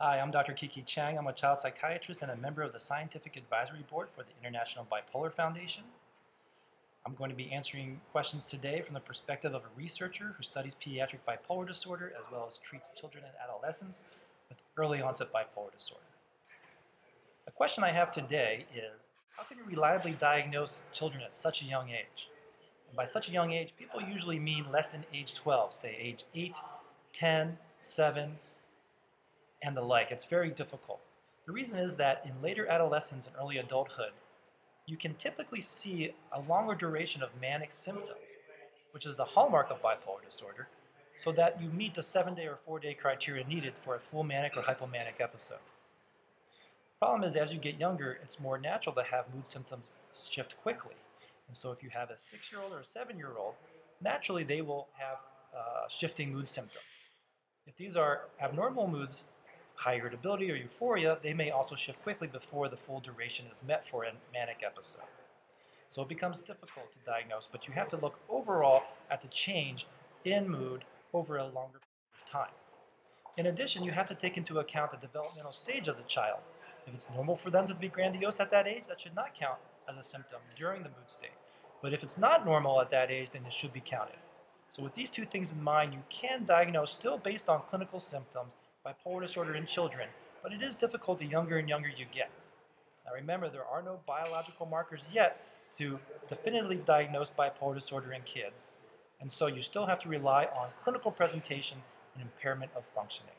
Hi, I'm Dr. Kiki Chang. I'm a child psychiatrist and a member of the Scientific Advisory Board for the International Bipolar Foundation. I'm going to be answering questions today from the perspective of a researcher who studies pediatric bipolar disorder as well as treats children and adolescents with early onset bipolar disorder. The question I have today is, how can you reliably diagnose children at such a young age? And by such a young age, people usually mean less than age 12, say age 8, 10, 7, and the like. It's very difficult. The reason is that in later adolescence and early adulthood, you can typically see a longer duration of manic symptoms, which is the hallmark of bipolar disorder, so that you meet the seven day or four day criteria needed for a full manic or hypomanic episode. The problem is, as you get younger, it's more natural to have mood symptoms shift quickly. And so, if you have a six year old or a seven year old, naturally they will have uh, shifting mood symptoms. If these are abnormal moods, high irritability or euphoria, they may also shift quickly before the full duration is met for a manic episode. So it becomes difficult to diagnose, but you have to look overall at the change in mood over a longer period of time. In addition, you have to take into account the developmental stage of the child. If it's normal for them to be grandiose at that age, that should not count as a symptom during the mood state. But if it's not normal at that age, then it should be counted. So with these two things in mind, you can diagnose still based on clinical symptoms bipolar disorder in children, but it is difficult the younger and younger you get. Now remember, there are no biological markers yet to definitively diagnose bipolar disorder in kids, and so you still have to rely on clinical presentation and impairment of functioning.